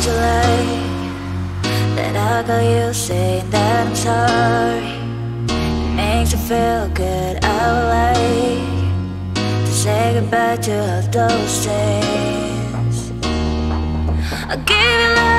sounds like that I got you saying that I'm sorry? It makes you feel good. I would like to say goodbye to all those things. I give you love.